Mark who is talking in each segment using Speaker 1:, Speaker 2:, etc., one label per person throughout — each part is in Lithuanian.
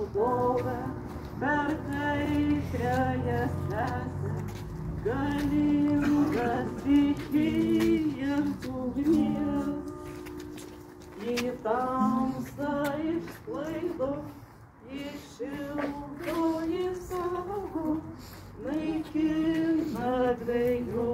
Speaker 1: худого, Картающая стаса, Калинка с бихием тугнил, И там стоит плейдо, И шилдо, и сагу, Мыкин
Speaker 2: над вейдо,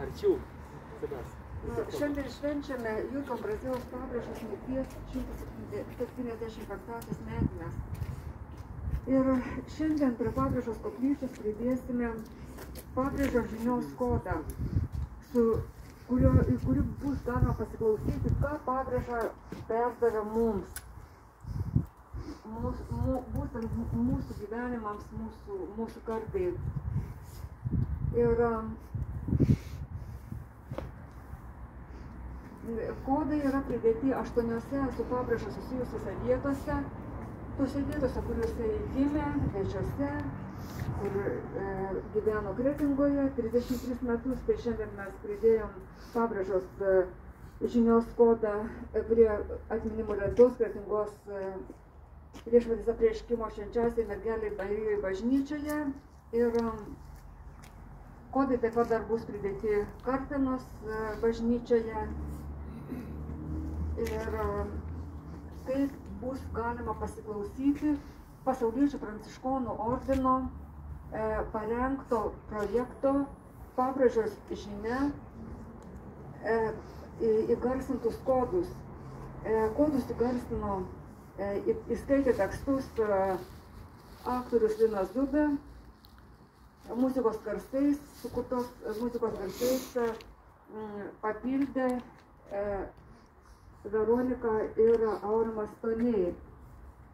Speaker 3: Arčiau. Savęs.
Speaker 2: šiandien švenčiame Jurgo Brazėlos pabrėžos mirties 175 metinės. Ir šiandien prie pabrėžos koplyčios pridėsime pabrėžos žinios kodą, su kurio, į kurį bus galima pasiklausyti, ką pabrėža perdavė mums. Mūs, mū, būtent mūsų gyvenimams, mūsų, mūsų kartai. Ir um, kodai yra pridėti aštuoniuose su pabrėža susijusiuose vietose, tose vietose, kuriuose gimė, vežiose, kur e, gyveno Kretingoje 33 metus, tai šiandien mes pridėjom pabrėžos e, žinios kodą e, prie atminimo lentos Kretingos e, priešvadis apreiškimo švenčiausiai mergeliai Marijai bažnyčioje. Ir um, kodai taip pat dar bus pridėti Kartenos e, bažnyčioje. Ir um, kaip bus galima pasiklausyti pasauliečių pranciškonų ordino e, parengto projekto pabrėžos žinia e, įgarsintus kodus. E, kodus įgarsino, e, įskaitė tekstus e, aktorius Linas Zubė, muzikos garsais, sukurtos muzikos garsais e, papildė e, Veronika ir Aurimas Toniai.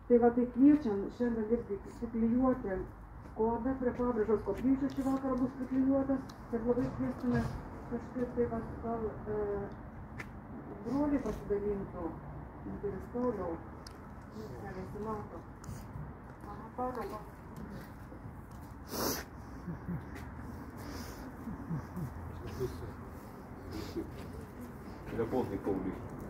Speaker 2: Tai va tai kviečiam šiandien irgi suklijuoti kodą prie pabrėžos koplyčios šį vakarą bus suklijuotas ir labai kviestume kažkaip tai va gal e, broliai pasidalintų, interes toliau, nes nesimato. Mama parodo.
Speaker 3: Visi. Visi. Telefonai kauliai.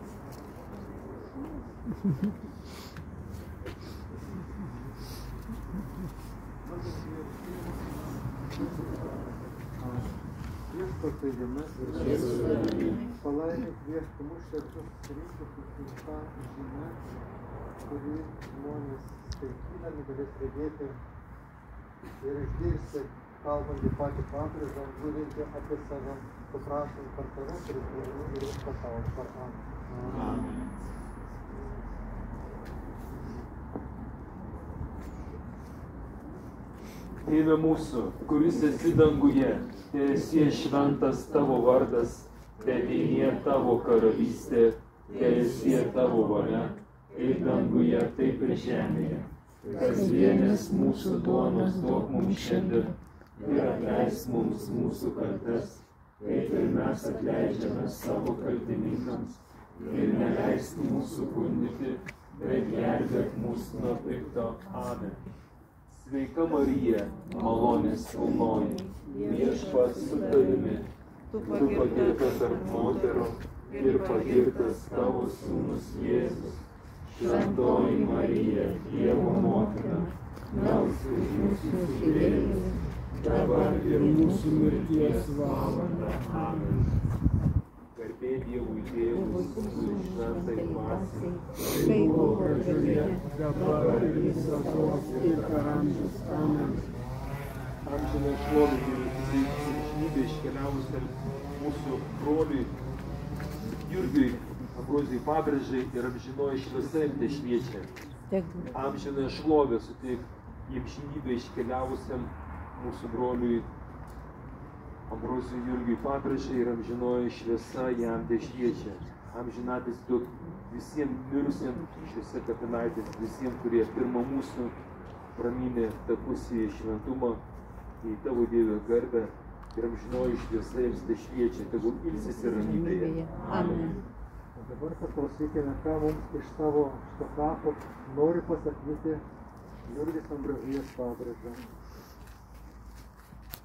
Speaker 4: Viešpatie žemės palaimink viešpatį mūsų širdžius rinkusius į tą žinią, kurį žmonės skaitydami galės regėti ir išgirsti, kalbant į patį pabrėžą, žiūrinti apie save, paprašant per tave, kuris žmonių ir už pasaulį. Per Amen.
Speaker 3: Tėve mūsų, kuris esi danguje, teesie šventas tavo vardas, tevynė tavo karalystė, teesie tavo valia, kaip danguje, taip ir žemėje. Kasdienės mūsų duonos duok mums šiandien ir atleisk mums mūsų kaltes, kaip ir mes atleidžiame savo kaltininkams. Ir neleisk mūsų gundyti, bet gelbėk mūsų nuo pikto. Amen. Sveika Marija, malonės pilnoji, viešpats su tavimi, tu pagirta tarp moterų ir pagirtas tavo sūnus Jėzus. Šventoji Marija, Dievo motina, melsk už mūsų nusidėjus, dabar ir mūsų mirties valanda. Amen. Garbė Dievui Sūnui ir Šventai Dvasiai.
Speaker 5: Kaip buvo pradžioje, dabar ir visados ir per amžius. Amen.
Speaker 3: Amžinai šlovė Dievui, amžinybė iškeliavusiam mūsų broliui Jurgiui, Ambrozijai Pabrėžai ir amžinoji šviesa jam te šviečia. Amžinai šlovė suteik į amžinybę iškeliavusiam mūsų broliui Ambrozijui Jurgiui Pabrėžai ir amžinoji šviesa jam te šviečia. Amžinatis duok visiems mirusiems šiuose kapinaitės, visiems, kurie pirmą mūsų praminė takus į šventumą, į tavo Dievę garbę ir amžinoji šviesa jiems te šviečia, tegul ilsisi ramybėje.
Speaker 5: Amen.
Speaker 4: O dabar paklausykime, ką mums iš savo šito kapo nori pasakyti Jurgis Ambrazijas pabrėža.